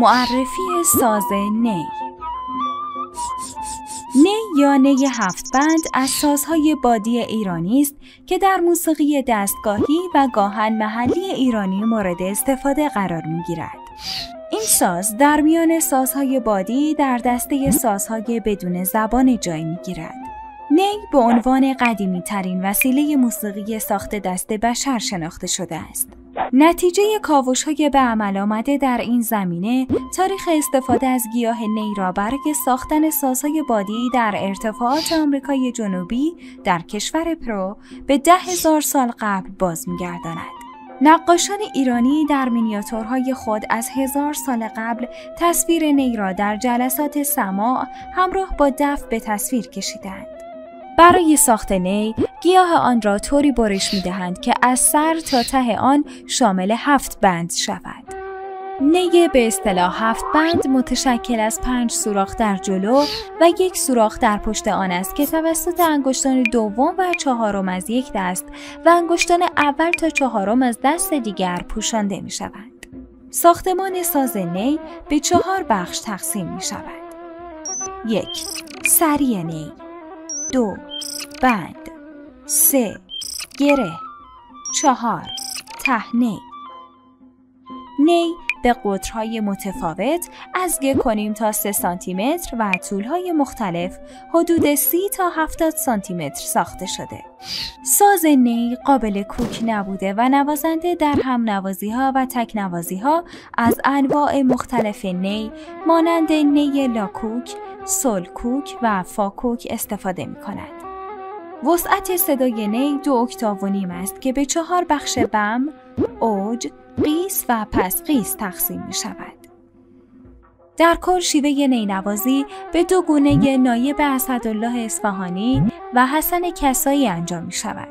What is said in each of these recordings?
معرفی ساز نی نی یا نی هفت بند از سازهای بادی ایرانی است که در موسیقی دستگاهی و گاهن محلی ایرانی مورد استفاده قرار می گیرد. این ساز در میان سازهای بادی در دسته سازهای بدون زبان جای می گیرد. نی به عنوان قدیمی ترین وسیله موسیقی ساخت دست بشر شناخته شده است. نتیجه کاوش های به عمل آمده در این زمینه تاریخ استفاده از گیاه نی را برای ساختن سازهای بادی در ارتفاعات آمریکای جنوبی در کشور پرو به ده هزار سال قبل باز میگرداند. نقاشان ایرانی در مینیاتورهای خود از هزار سال قبل تصویر نی را در جلسات سماع همراه با دف به تصویر کشیدند. برای ساخت نی گیاه آن را طوری برش می دهند که از سر تا ته آن شامل هفت بند شود. نی به اصطلاح هفت بند متشکل از پنج سوراخ در جلو و یک سوراخ در پشت آن است که توسط انگشتان دوم و چهارم از یک دست و انگشتان اول تا چهارم از دست دیگر پوشانده می شوند. ساختمان ساز نی به چهار بخش تقسیم می شود. یک سری نی دو بند سه گره. چهار تهنه نی به قطرهای متفاوت از یک کنیم تا سه سانتیمتر و طولهای مختلف حدود سی تا هفتاد سانتیمتر ساخته شده. ساز نی قابل کوک نبوده و نوازنده در هم نوازی ها و تک نوازی ها از انواع مختلف نی مانند نی لاکوک، سلکوک و فاکوک استفاده می کند. وسعت صدای نی دو اکتاو و نیم است که به چهار بخش بم، اوج، قیس و پس قیس تقسیم می شود. در کل شیوه نینوازی به دو گونه نایب اسدالله اصفهانی و حسن کسایی انجام می شود.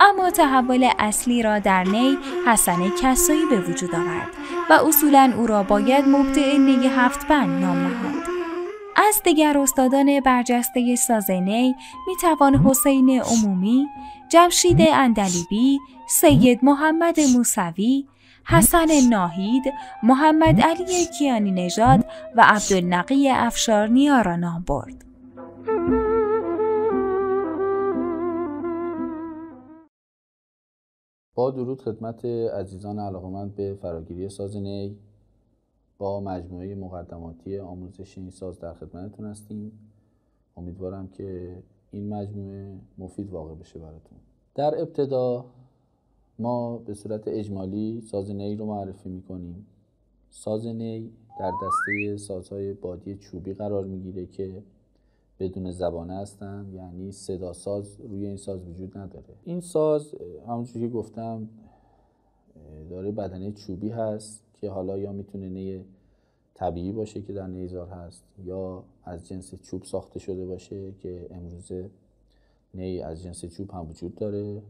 اما تحول اصلی را در نی حسن کسایی به وجود آورد و اصولا او را باید مبدع نی هفت بند نام نهاد. از دیگر استادان برجسته سازنی می توان حسین عمومی، جمشید اندلیبی، سید محمد موسوی، حسن ناهید، محمد علی کیانی نژاد و عبدالنقی افشارنیا را نام برد. با درود خدمت عزیزان علاقمند به فراگیری ساز نی با مجموعه مقدماتی آموزش این ساز در خدمتتون هستیم. امیدوارم که این مجموعه مفید واقع بشه براتون. در ابتدا ما به صورت اجمالی ساز نی رو معرفی می‌کنیم. ساز نی در دسته سازهای بادی چوبی قرار می‌گیره که بدون زبانه هستن یعنی صدا ساز روی این ساز وجود نداره. این ساز همونجوری که گفتم داره بدنه چوبی هست. که حالا یا می‌تونه نی طبیعی باشه که در نیزار هست یا از جنس چوب ساخته شده باشه که امروز نی از جنس چوب هم وجود داره.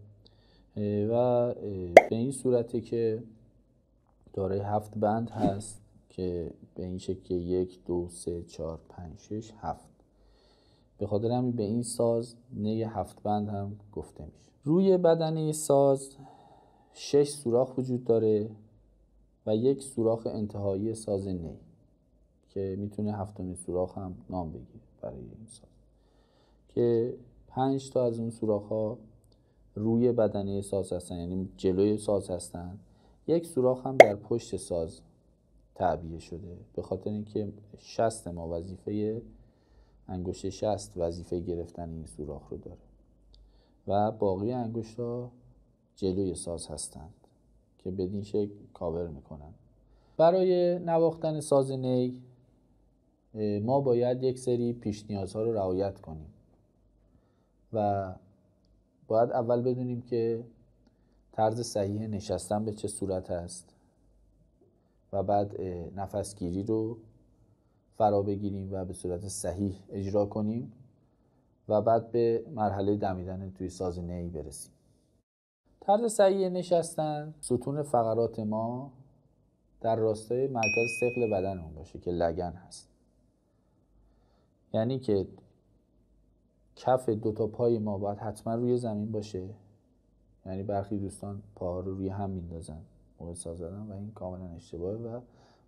و به این صورته که داره هفت بند هست که به این شکل که یک دو سه چهار پنج شش هفت. به خاطر همین به این ساز نی هفت بند هم گفته میشه. روی بدنه ساز شش سوراخ وجود داره. و یک سوراخ انتهایی ساز نی که می‌تونه هفتمین سوراخ هم نام بگیره برای این ساز. که پنج تا از اون سوراخ ها روی بدنه ساز هستن یعنی جلوی ساز هستن. یک سوراخ هم در پشت ساز تعبیه شده. به خاطر اینکه شست ما وظیفه انگشت شست وظیفه گرفتن این سوراخ رو داره. و باقی انگشت ها جلوی ساز هستند که بدین شکل کاور می‌کنن. برای نواختن ساز نی ما باید یک سری پیش نیازها رو رعایت کنیم. و باید اول بدونیم که طرز صحیح نشستن به چه صورت هست و بعد نفسگیری رو فرا بگیریم و به صورت صحیح اجرا کنیم و بعد به مرحله دمیدن توی ساز نی برسیم. طرز صحیح نشستن. ستون فقرات ما در راستای مرکز سقل بدنمون باشه که لگن هست. یعنی که کف دو تا پای ما باید حتما روی زمین باشه. یعنی برخی دوستان پاها رو روی هم میندازن. موقع ساز و این کاملا اشتباهه و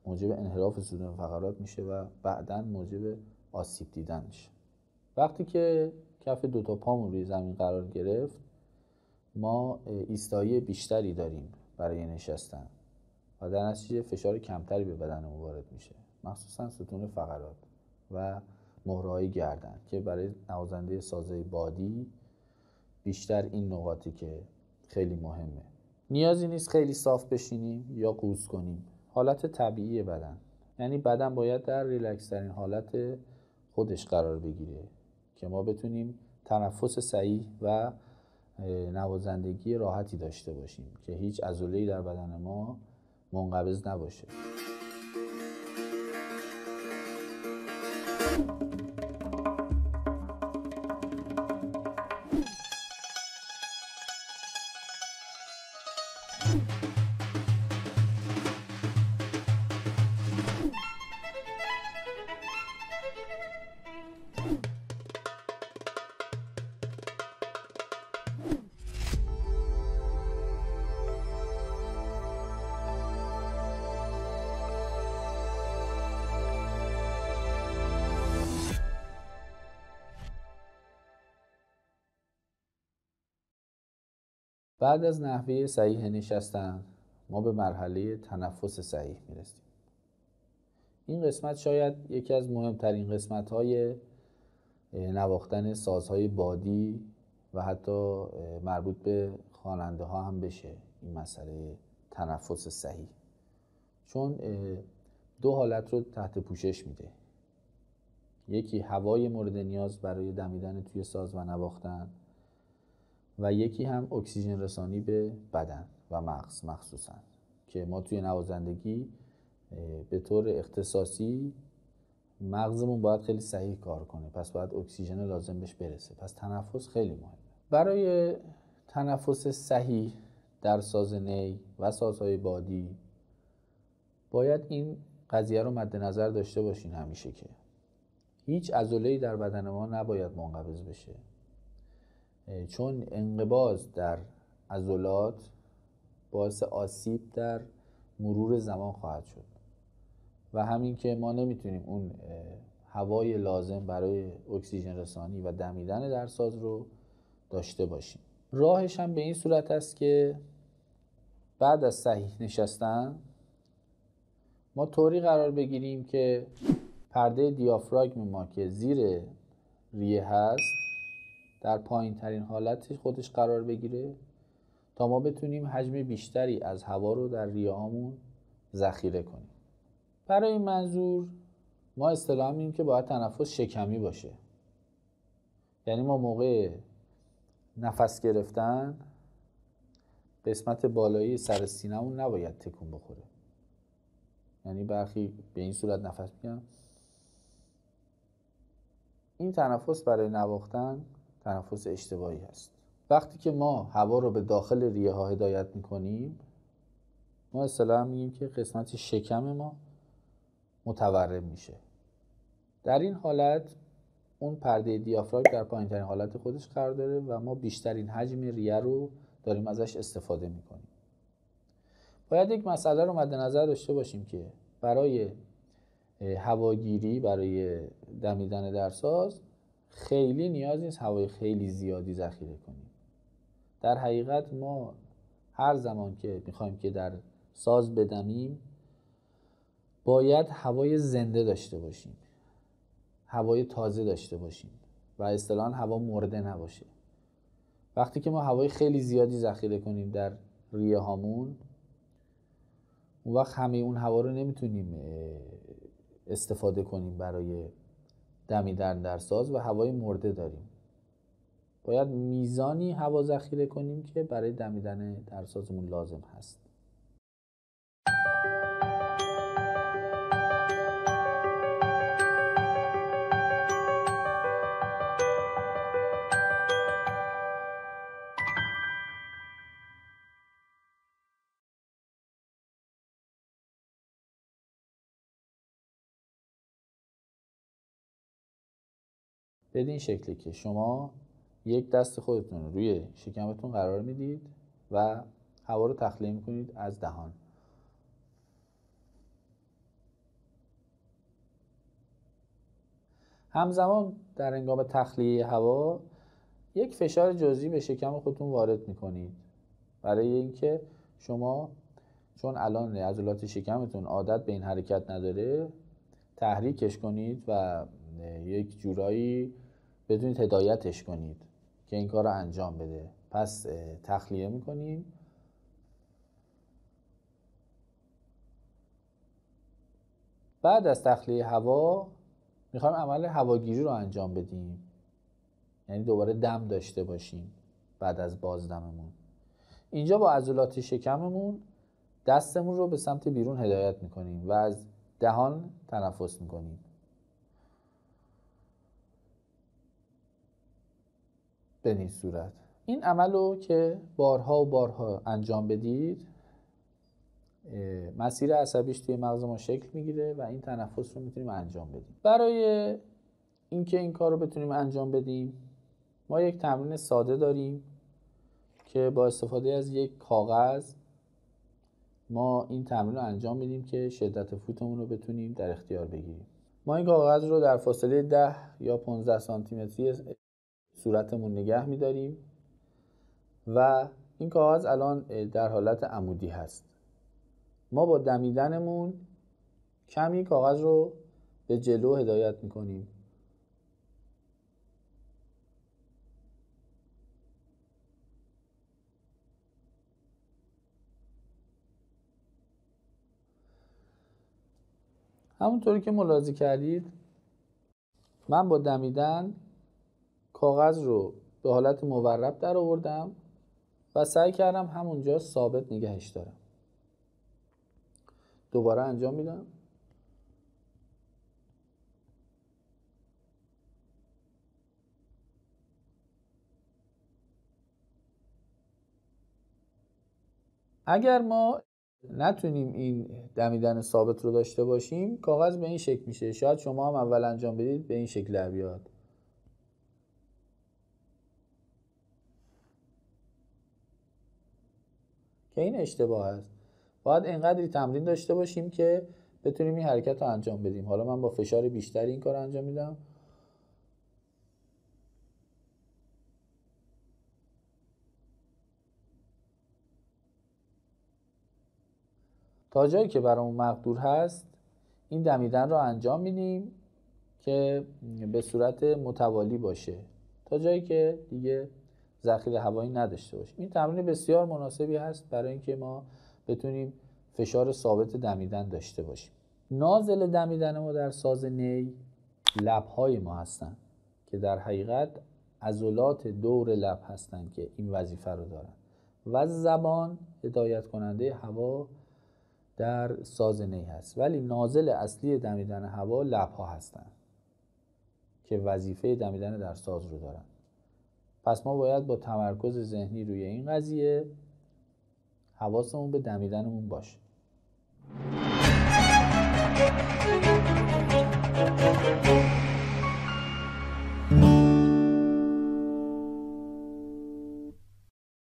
موجب انحراف ستون فقرات میشه و بعدا موجب آسیب دیدن میشه. وقتی که کف دوتا پامون روی زمین قرار گرفت ما ایستایی بیشتری داریم برای نشستن و در نتیجه فشار کمتری به بدنمون وارد میشه. مخصوصا ستون فقرات و مهرهای گردن که برای نوازنده سازه بادی بیشتر این نقاطی که خیلی مهمه. نیازی نیست خیلی صاف بشینیم یا قوز کنیم. حالت طبیعی بدن. یعنی بدن باید در ریلکس ترین حالت خودش قرار بگیره که ما بتونیم تنفس صحیح و نوازندگی راحتی داشته باشیم که هیچ عضله‌ای در بدن ما منقبض نباشه. بعد از نحوه صحیح نشستن ما به مرحله تنفس صحیح می‌رسیم. این قسمت شاید یکی از مهمترین قسمت های نواختن سازهای بادی و حتی مربوط به خواننده ها هم بشه این مسئله تنفس صحیح. چون دو حالت رو تحت پوشش میده. یکی هوای مورد نیاز برای دمیدن توی ساز و نواختن و یکی هم اکسیژن رسانی به بدن و مغز مخصوصا که ما توی نوازندگی به طور اختصاصی مغزمون باید خیلی صحیح کار کنه. پس باید اکسیژن لازم بهش برسه. پس تنفس خیلی مهمه. برای تنفس صحیح در ساز نی و سازهای بادی باید این قضیه رو مد نظر داشته باشین همیشه که هیچ عضله‌ای در بدن ما نباید منقبض بشه. چون انقباز در عضلات باعث آسیب در مرور زمان خواهد شد. و همین که ما نمی‌تونیم اون هوای لازم برای اکسیژن رسانی و دمیدن در ساز رو داشته باشیم. راهش هم به این صورت است که بعد از صحیح نشستن ما طوری قرار بگیریم که پرده دیافراگم ما که زیر ریه هست در پایین ترین حالت خودش قرار بگیره تا ما بتونیم حجم بیشتری از هوا رو در ریه ذخیره کنیم. برای این منظور ما اصطلاح میگیم که باید تنفس شکمی باشه. یعنی ما موقع نفس گرفتن قسمت بالایی سر سینمون نباید تکون بخوره. یعنی برخی به این صورت نفس میگن این تنفس برای نواختن تنفس اشتباهی هست. وقتی که ما هوا رو به داخل ریه ها هدایت می‌کنیم ما اصطلاحا میگیم که قسمت شکم ما متورم میشه. در این حالت اون پرده دیافراگم در پایین ترین حالت خودش قرار داره و ما بیشترین حجم ریه رو داریم ازش استفاده می‌کنیم. باید یک مسئله رو مد نظر داشته باشیم که برای هواگیری برای دمیدن در ساز خیلی نیاز نیست هوای خیلی زیادی ذخیره کنیم. در حقیقت ما هر زمان که می‌خوایم که در ساز بدمیم باید هوای زنده داشته باشیم. هوای تازه داشته باشیم و اصطلاحا هوا مرده نباشه. وقتی که ما هوای خیلی زیادی ذخیره کنیم در ریه هامون اون وقت همه اون هوا رو نمی‌تونیم استفاده کنیم برای دمیدن در ساز و هوای مرده داریم. باید میزانی هوا ذخیره کنیم که برای دمیدن در سازمون لازم هست. بدین شکلی که شما یک دست خودتون رو روی شکمتون قرار می‌دید و هوا رو تخلیه می‌کنید از دهان. همزمان در انگام تخلیه هوا یک فشار جزئی به شکم خودتون وارد می‌کنید. برای اینکه شما چون الان عضلات شکمتون عادت به این حرکت نداره تحریکش کنید و یک جورایی بدونید هدایتش کنید که این کار رو انجام بده. پس تخلیه می‌کنیم. بعد از تخلیه هوا می‌خوایم عمل هواگیری رو انجام بدیم. یعنی دوباره دم داشته باشیم بعد از بازدممون. اینجا با عضلات شکممون دستمون رو به سمت بیرون هدایت می‌کنیم و از دهان تنفس می‌کنیم. به این صورت. این عمل رو که بارها و بارها انجام بدید مسیر عصبیش توی مغز ما شکل می‌گیره و این تنفس رو می‌تونیم انجام بدیم. برای اینکه این کار رو بتونیم انجام بدیم ما یک تمرین ساده داریم که با استفاده از یک کاغذ ما این تمرین رو انجام میدیم که شدت فوتمون رو بتونیم در اختیار بگیریم. ما این کاغذ رو در فاصله 10 یا 15 سانتی متری صورتمون نگه میداریم. و این کاغذ الان در حالت عمودی هست. ما با دمیدنمون کمی کاغذ رو به جلو هدایت می‌کنیم. همونطوری که ملاحظه کردید من با دمیدن کاغذ رو به حالت مورب در آوردم و سعی کردم همونجا ثابت نگهش دارم. دوباره انجام میدم. اگر ما نتونیم این دمیدن ثابت رو داشته باشیم کاغذ به این شکل میشه. شاید شما هم اول انجام بدید به این شکل در بیاد. که این اشتباه است. باید اینقدری تمرین داشته باشیم که بتونیم این حرکت رو انجام بدیم. حالا من با فشار بیشتری این کار انجام میدم. تا جایی که برامون مقدور هست این دمیدن رو انجام میدیم که به صورت متوالی باشه. تا جایی که دیگه ذخیره هوایی نداشته باشیم این تمرین بسیار مناسبی هست برای اینکه ما بتونیم فشار ثابت دمیدن داشته باشیم. نازل دمیدن ما در ساز نی لبهای ما هستن که در حقیقت عضلات دور لب هستند که این وظیفه رو دارن. و زبان هدایت کننده هوا در ساز نی هست. ولی نازل اصلی دمیدن هوا لبها هستند که وظیفه دمیدن در ساز رو دارن. پس ما باید با تمرکز ذهنی روی این قضیه حواسمون به دمیدنمون باشه.